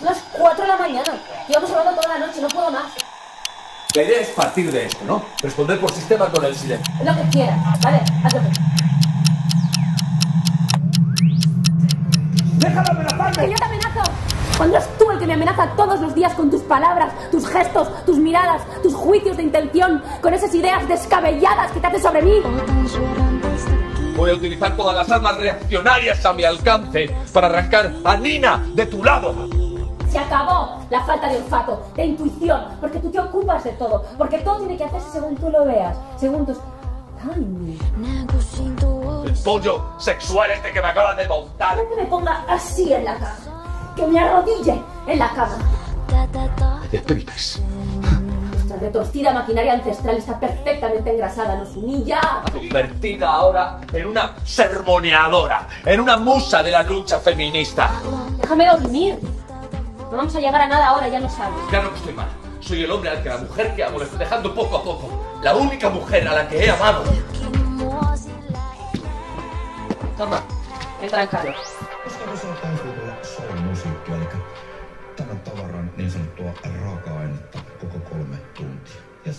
Las 4 de la mañana. Llevamos hablando toda la noche, no puedo más. La idea es partir de esto, ¿no? Responder por sistema con el silencio. Es lo que quieras, ¿vale? Hazlo. ¡Déjame amenazarme! ¡Que yo te amenazo! Cuando eres tú el que me amenaza todos los días con tus palabras, tus gestos, tus miradas, tus juicios de intención, con esas ideas descabelladas que te haces sobre mí. Voy a utilizar todas las armas reaccionarias a mi alcance para arrancar a Nina de tu lado. Se acabó la falta de olfato, de intuición, porque tú te ocupas de todo, porque todo tiene que hacerse según tú lo veas, según tus... Ay, El pollo sexual este que me acabas de montar. que me ponga así en la cama, que me arrodille en la cama. De espíritus. Nuestra retorcida maquinaria ancestral está perfectamente engrasada, nos humilla. Convertida ahora en una sermoneadora, en una musa de la lucha feminista. Déjame dormir. No vamos a llegar a nada ahora, ya lo sabes. Claro que estoy mal. Soy el hombre al que la mujer que amo le está dejando poco a poco. La única mujer a la que he amado. Toma, entra en calor. niin sanottua raaka-ainetta koko kolme tuntia. Ja